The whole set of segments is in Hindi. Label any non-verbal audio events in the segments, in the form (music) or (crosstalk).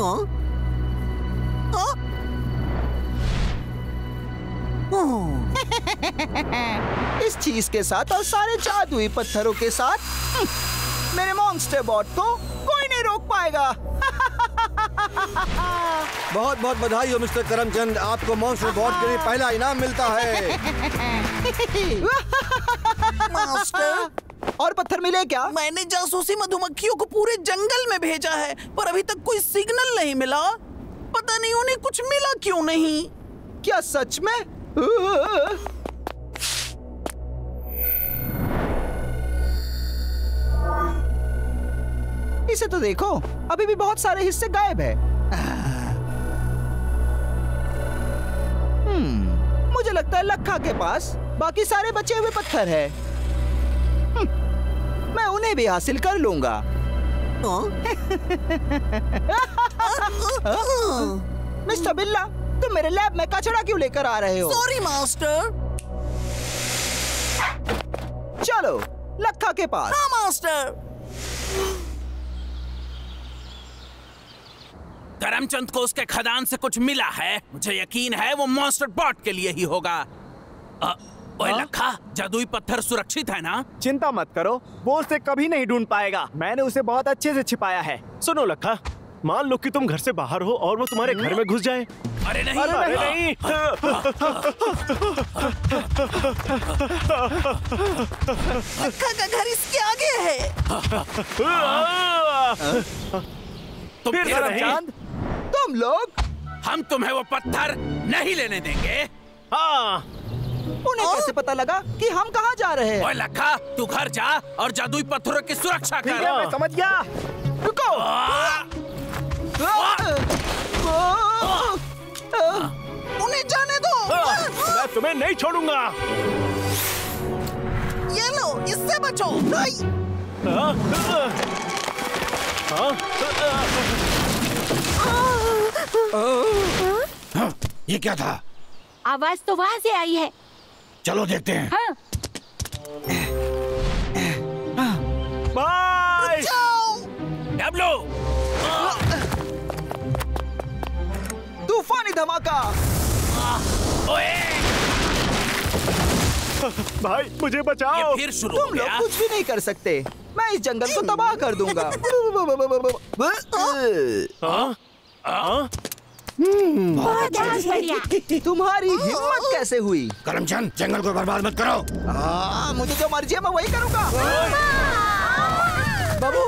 हाँ? हाँ? ओह, इस चीज़ के साथ और सारे जादुई पत्थरों के साथ? (laughs) मेरे मॉन्स्टर बॉट को कोई नहीं रोक पाएगा। (laughs) बहुत बहुत बधाई हो मिस्टर करमचंद। आपको मॉन्स्टर बॉट के लिए पहला इनाम मिलता है। (laughs) मास्टर? और पत्थर मिले क्या? मैंने जासूसी मधुमक्खियों को पूरे जंगल में भेजा है पर अभी तक कोई सिग्नल नहीं मिला। पता नहीं उन्हें कुछ मिला क्यों नहीं। क्या सच में? इसे तो देखो अभी भी बहुत सारे हिस्से गायब है। हम्म, मुझे लगता है लखा के पास बाकी सारे बचे हुए पत्थर है। मैं उन्हें भी हासिल कर लूँगा। हाँ? मिस्टर बिल्ला तुम मेरे लैब में कचरा क्यों लेकर आ रहे हो? Sorry master. चलो लखा के पास। हाँ मास्टर। करमचंद को उसके खदान से कुछ मिला है? मुझे यकीन है वो मॉन्स्टर बॉट के लिए ही होगा। अ, ओए लखा जादुई पत्थर सुरक्षित है ना? चिंता मत करो वो उसे कभी नहीं ढूंढ पाएगा। मैंने उसे बहुत अच्छे से छिपाया है। सुनो लखा मान लो कि तुम घर से बाहर हो और वो तुम्हारे घर में घुस जाए। अरे नहीं अरे नहीं। लखा का घर इसके आगे है। तुम फिर। नहीं। तुम लोग? हम तुम्हें वो पत्थर नहीं लेने देंगे। हाँ। उन्हें आ? कैसे पता लगा कि हम कहाँ जा रहे हैं? ओए लखा तू घर जा और जादुई पत्थरों की सुरक्षा कर। मैं समझ गया। रुको। उन्हें जाने दो। मैं तुम्हें नहीं छोड़ूँगा। ये लो इससे बचो। नहीं। हाँ, हाँ, हाँ, ये क्या था? आवाज़ तो वहाँ से आई है। चलो देखते हैं। हाँ। बाय। डब्लू। तूफानी धमाका। भाई मुझे बचाओ। ये फिर शुरू तुम लोग कुछ भी नहीं कर सकते। मैं इस जंगल को तबाह कर दूँगा। (laughs) हाँ, हाँ, बहुत बहुत बढ़िया। तुम्हारी हिम्मत कैसे हुई? करमचंद जंगल को बर्बाद मत करो। आ, मुझे जो मर्ज़ी है मैं वही करूँगा। बाबू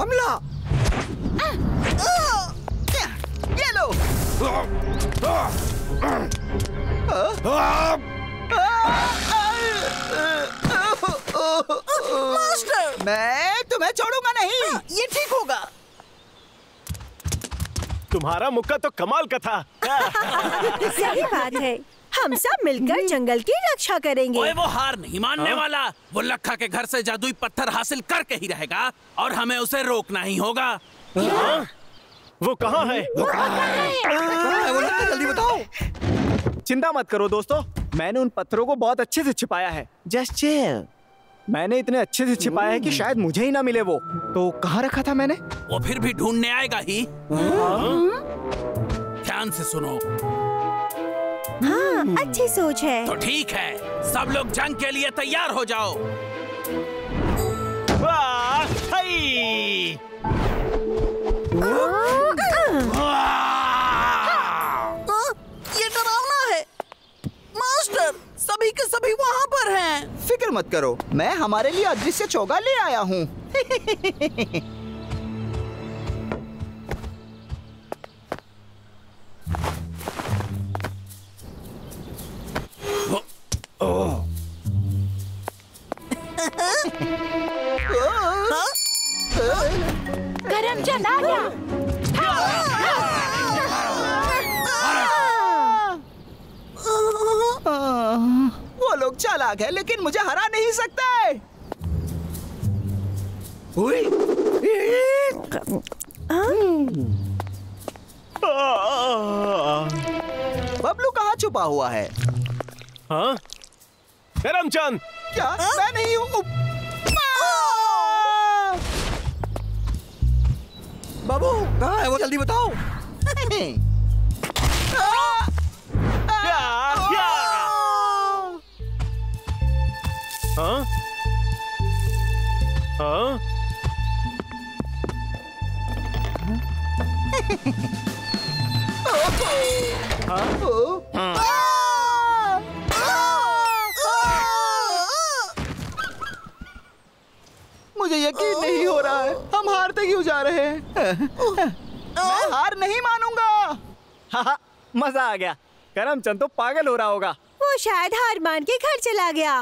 हमला ये लो। मास्टर। मैं तुम्हें छोड़ूँगा नहीं। ये ठीक होगा। तुम्हारा मुक्का तो कमाल का था। (laughs) सही बात है। हम सब मिलकर जंगल की रक्षा करेंगे। ओए वो हार नहीं मानने हा? वाला। वो लखा के घर से जादुई पत्थर हासिल करके ही रहेगा और हमें उसे रोकना ही होगा। वो कहाँ है? जल्दी बताओ। चिंता मत करो दोस्तों। मैंने उन पत्थरों को बहुत अच्छे से छिपाया है। Just chill. मैंने इतने अच्छे से छिपाया है कि शायद मुझे ही ना मिले वो। तो कहाँ रखा था मैंने? वो फिर भी ढूँढने आएगा ही। ध्यान से सुनो। हाँ अच्छी सोच है। तो ठीक है सब लोग जंग के लिए तैयार हो जाओ! हाँ, ये डरावना है। मास्टर सभी के सभी वहाँ पर हैं। फ़िक्र मत करो मैं हमारे लिए अदृश्य चौगा ले आया हूँ। (laughs) करमचंद हुआ है। हाँ? करमचंद क्या? मैं नहीं हूँ। बाबू कहाँ है वो? जल्दी बताओ। हाँ? हाँ। मुझे यकीन नहीं हो रहा है। हम हारते क्यों जा रहे हैं? मैं हार नहीं मानूँगा। हाँ हाँ मज़ा आ गया। करमचंद तो पागल हो रहा होगा। वो शायद हार मान के घर चला गया।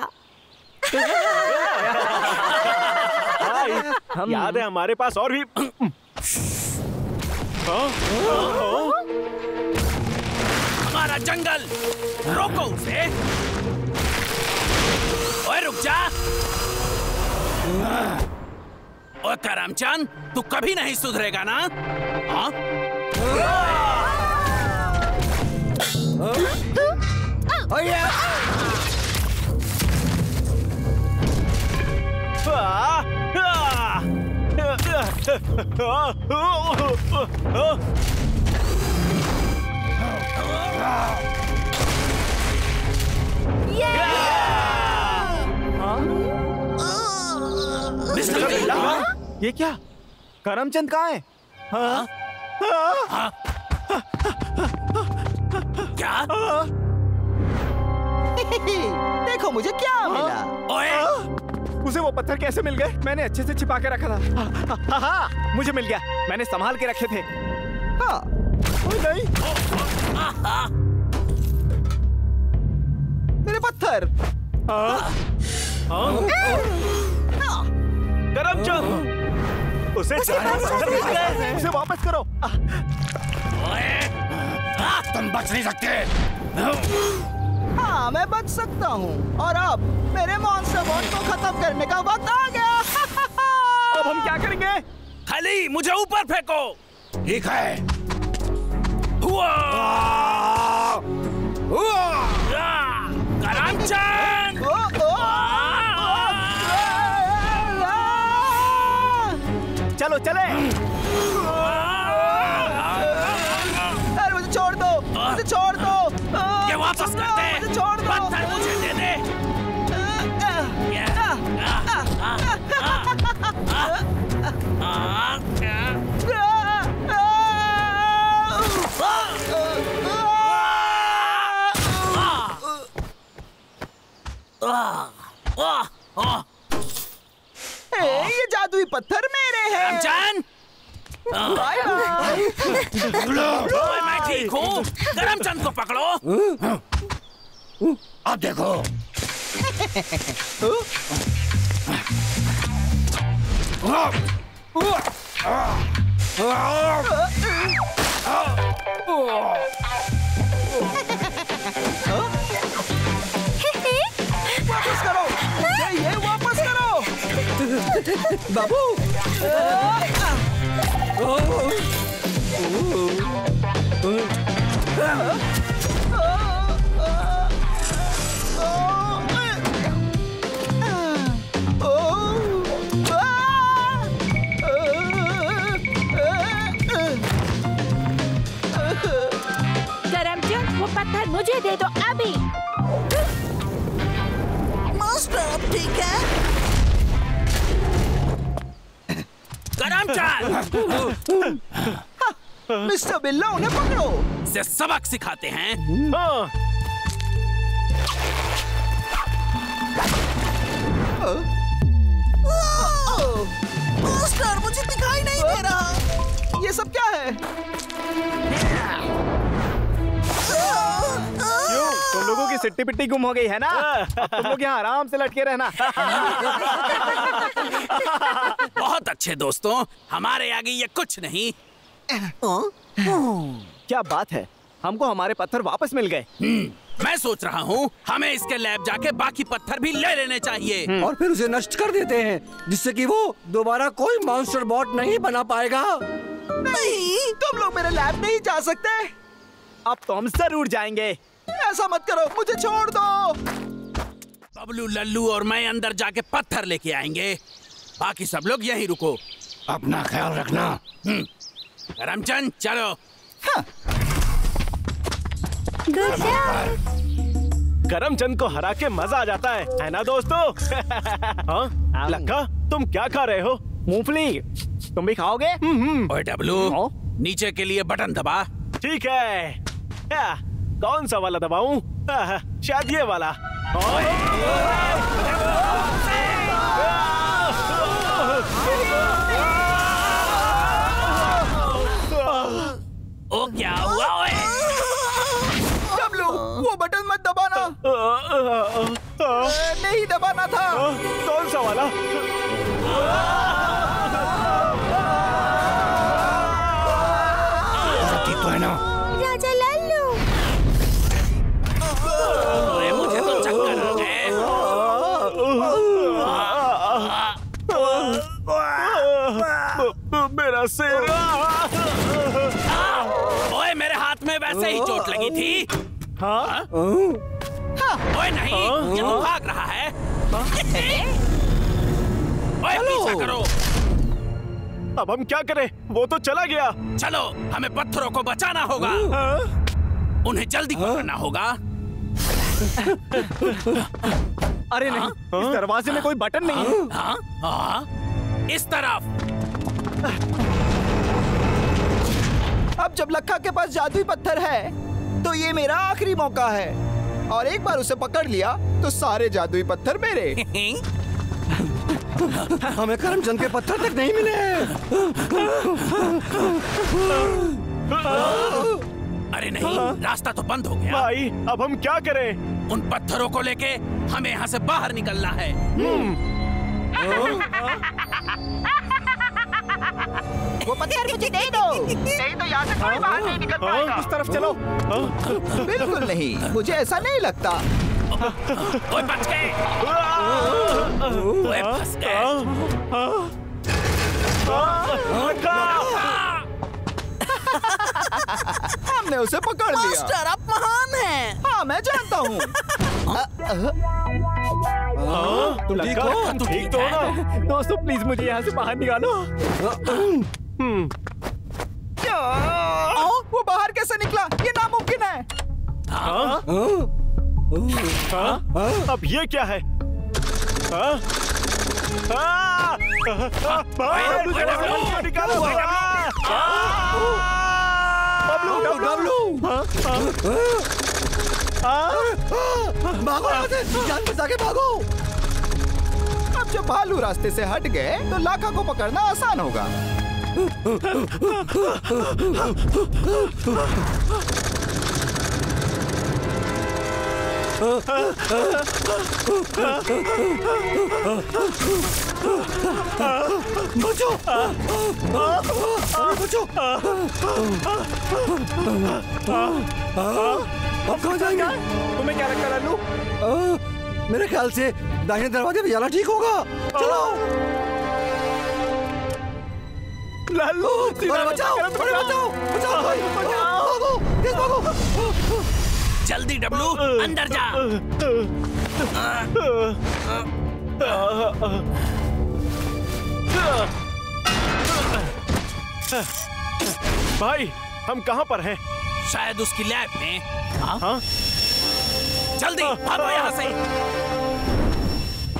हम याद है हमारे पास और भी हाँ? हाँ? हमारा जंगल रोको उसे। ओए रुक जा। करमचंद तू कभी नहीं सुधरेगा ना? हाँ? मिस्टर बिल्ला ये क्या? करमचंद कहाँ है? हाँ? क्या? देखो मुझे क्या मिला। ओए! उसे वो पत्थर कैसे मिल गए? मैंने अच्छे से छिपा के रखा था। हाँ, हाँ, हाँ, मुझे मिल गया। मैंने संभाल के रखे थे। हाँ। नहीं। मेरे पत्थर। करमचंद! उसे उसे वापस करो। तुम बच नहीं सकते। हाँ मैं बच सकता हूँ। और अब मेरे मॉन्स्टर बॉट को खत्म करने का वक्त आ गया। (laughs) अब हम क्या करेंगे? खाली मुझे ऊपर फेंको। ठीक है। हुआ। आ, करमचंद (laughs) चलो चले। पत्थर मेरे हैं करमचंद बाय बाय मैं ठीक हूँ करमचंद को पकड़ो अब देखो वापस (laughs) बाबू करमचंद मिस्टर बिल्ला उन्हें पकड़ो। से सबक सिखाते हैं। हाँ। मुझे दिखाई नहीं दे रहा। ये सब क्या है? सिट्टी पिट्टी गुम हो गई है ना? तुम लोग यहाँ आराम से लटके रहना। बहुत अच्छे दोस्तों हमारे आगे ये कुछ नहीं। क्या बात है? हमको हमारे पत्थर वापस मिल गए। मैं सोच रहा हूँ हमें इसके लैब जाके बाकी पत्थर भी ले लेने चाहिए। और फिर उसे नष्ट कर देते हैं जिससे कि वो दोबारा कोई मॉन्स्टर बॉट नहीं बना पाएगा। नहीं तुम लोग मेरे लैब नहीं जा सकते अब तो हम ज़रूर जाएँगे। ऐसा मत करो मुझे छोड़ दो। बबलू लल्लू और मैं अंदर जाके पत्थर लेके आएँगे। बाकी सब लोग यहीं रुको। अपना ख्याल रखना। करमचंद चलो। गुड जॉब करमचंद को हरा के मज़ा आ जाता है है ना दोस्तों? (laughs) हाँ? लक्का तुम क्या खा रहे हो? मूंगफली। तुम भी खाओगे? ओए डब्लू हाँ? नीचे के लिए बटन दबा। ठीक है। कौन सा वाला दबाऊं? (laughs) शायद ये वाला। ओ क्या हुआ ओए? डब्लू वो बटन मत दबाना। (laughs) नहीं दबाना था। कौन सा वाला ही चोट लगी थी। हाँ? ओए नहीं ये तो भाग रहा है। ओए पीछा करो। अब हम क्या करें? वो तो चला गया। चलो हमें पत्थरों को बचाना होगा। उन्हें जल्दी पकड़ना होगा। अरे नहीं इस दरवाजे में कोई बटन नहीं है। हाँ? हाँ? इस तरफ़। अब जब लखा के पास जादुई पत्थर है तो ये मेरा आखिरी मौका है। और एक बार उसे पकड़ लिया तो सारे जादुई पत्थर मेरे। (laughs) हमें करमचंद के पत्थर तक नहीं मिले। अरे नहीं रास्ता तो बंद हो गया। भाई अब हम क्या करें? उन पत्थरों को लेके हमें यहाँ से बाहर निकलना है। वो पत्थर मुझे दे दो नहीं तो यहाँ से कोई बाहर नहीं निकल पाएगा इस तरफ़ चलो। बिल्कुल नहीं मुझे ऐसा नहीं लगता। ओए बच गए। ओए फंस गए। हमने उसे पकड़ लिया। मास्टर आप महान हैं। हाँ मैं जानता हूँ। तुम ठीक हो? तू ठीक तो हो ना? (laughs) दोस्तों प्लीज़ मुझे यहाँ से बाहर निकालो। क्या? वो बाहर कैसे निकला ये नामुमकिन है हाँ? अब ये क्या है हाँ? हाँ? जान बचा के भागो अब जब भालू रास्ते से हट गए तो लाखा को पकड़ना आसान होगा बचो। बचो। अब कहाँ जाएँगे? तुम्हें क्या लगता है लल्लू? मेरे ख्याल से दाहिने दरवाजे पे जाना ठीक होगा। चलो। लालू बचाओ बचाओ बचाओ जल्दी डब्लू अंदर जा। भाई हम कहाँ पर हैं? शायद उसकी लैब में। हाँ? हाँ? जल्दी भागो यहाँ से।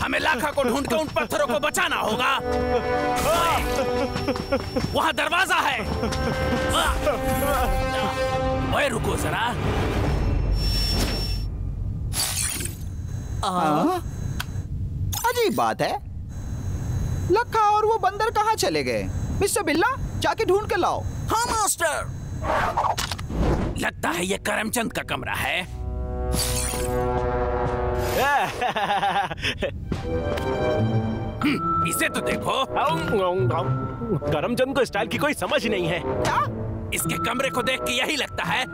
हमें लाखा को ढूंढ के उन पत्थरों को बचाना होगा। वहाँ दरवाज़ा है। ओए रुको जरा। अजीब बात है। लखा और वो बंदर कहाँ चले गए? मिस्टर बिल्ला जाके ढूंढ के लाओ। हाँ मास्टर। लगता है ये करमचंद का कमरा है। (laughs) इसे तो देखो। करमचंद को स्टाइल की कोई समझ ही नहीं है। इसके कमरे को देख के यही लगता है।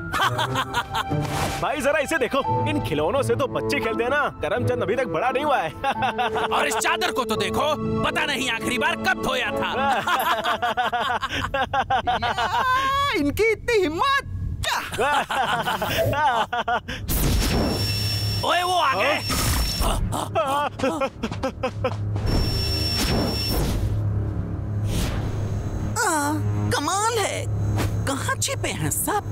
भाई जरा इसे देखो। इन खिलौनों से तो बच्चे खेलते हैं ना। करमचंद अभी तक बड़ा नहीं हुआ है। और इस चादर को तो देखो। पता नहीं आखिरी बार कब धोया था। (laughs) इनकी इतनी हिम्मत। ओए वो आ गए। (laughs) आ, कमाल है छिपे हैं सब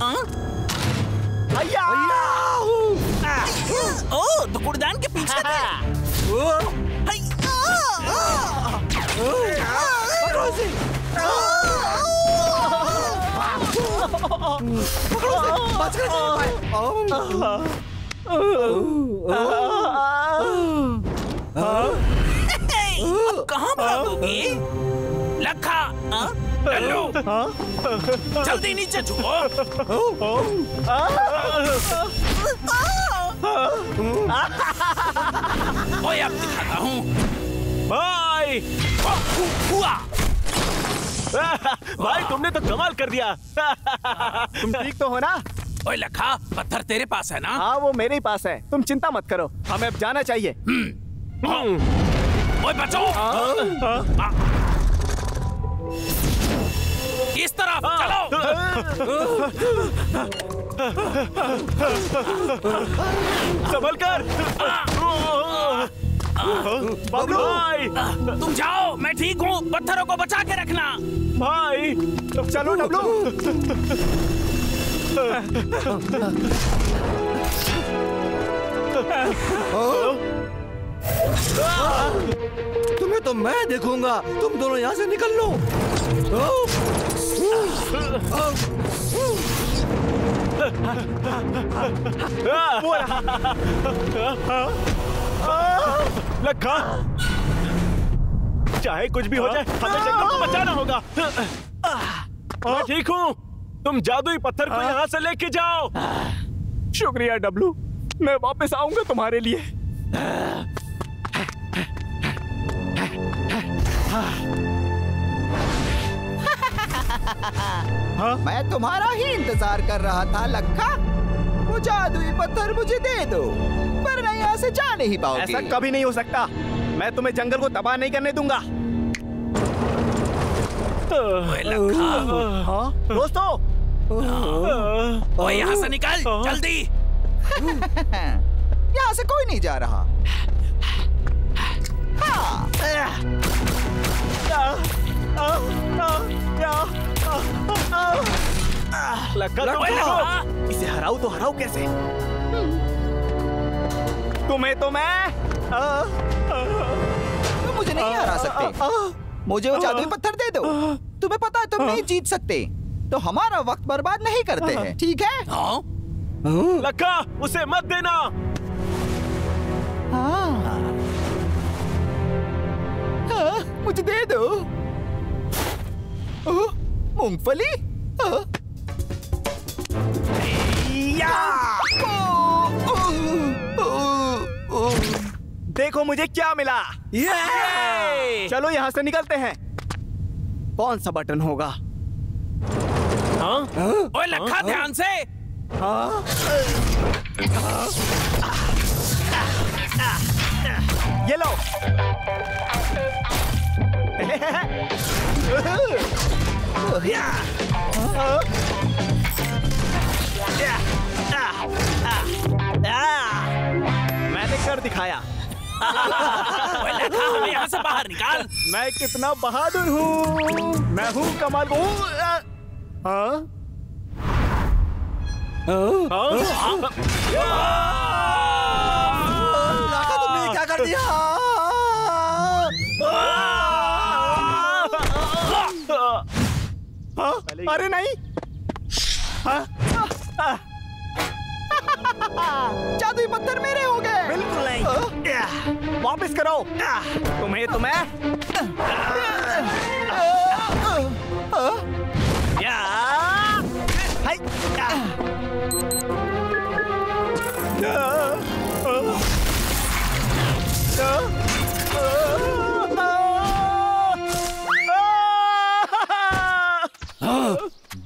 हाँ? ओ तो कूड़दान के पीछे थे कहाँ भागोगे लखा हाँ? लल्लू जल्दी नीचे झुको ओए अब दिखाता हूँ भाई भाई तुमने तो कमाल कर दिया तुम ठीक तो हो ना ओए लखा पत्थर तेरे पास है ना? हाँ वो मेरे ही पास है। तुम चिंता मत करो हमें अब जाना चाहिए। ओए बचो। इस तरफ़ चलो। संभल कर। बबलू भाई तुम जाओ मैं ठीक हूँ। पत्थरों को बचा के रखना। भाई चलो डब्लू। तुम्हें तो मैं देखूँगा। तुम दोनों यहाँ से निकल लो। लखा, चाहे कुछ भी हो जाए, हमें बचाना होगा। मैं ठीक हूँ। तुम जादुई पत्थर को यहाँ से लेके जाओ। शुक्रिया डब्लू। मैं वापस आऊँगा तुम्हारे लिए। मैं तुम्हारा ही इंतज़ार कर रहा था लखा। वो जादुई पत्थर मुझे दे दो वरना यहाँ से जा नहीं पाओगे ऐसा कभी नहीं हो सकता। मैं तुम्हें जंगल को तबाह नहीं करने दूँगा। लखा। हाँ। दोस्तों ओए यहाँ से निकल जल्दी। (laughs) यहाँ से कोई नहीं जा रहा। ठीक हो? इसे हराऊ तो हराऊ कैसे? तुम्हें तो मैं। तुम मुझे नहीं हरा सकते। मुझे वो जादुई पत्थर दे दो। तुम्हें पता है तुम नहीं जीत सकते। तो हमारा वक्त बर्बाद नहीं करते हैं। ठीक है? हाँ? लखा उसे मत देना। हाँ। हाँ, मुझे दे दो। मूंगफली? हाँ। ओह, ओह, ओह, ओह। देखो मुझे क्या मिला। चलो यहाँ से निकलते हैं। कौन सा बटन होगा? हाँ? ओए लखा ध्यान से! ये लो। मैंने कर दिखाया। हमें यहाँ से बाहर निकाल। मैं कितना बहादुर हूँ। मैं हूँ कमाल। हूँ हाँ तुमने क्या कर दिया? अरे नहीं। जादुई पत्थर मेरे हो गए। बिल्कुल नहीं। वापस करो तुम्हें तो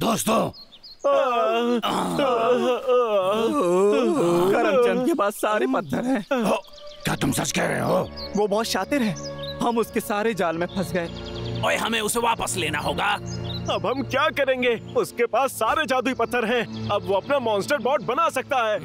दोस्तों करमचंद के पास सारे पत्थर हैं। क्या तुम सच कह रहे हो? वो बहुत शातिर है। हम उसके सारे जाल में फंस गए। ओए हमें उसे वापस लेना होगा। अब हम क्या करेंगे? उसके पास सारे जादुई पत्थर हैं। अब वो अपना मॉन्स्टर बॉट बना सकता है।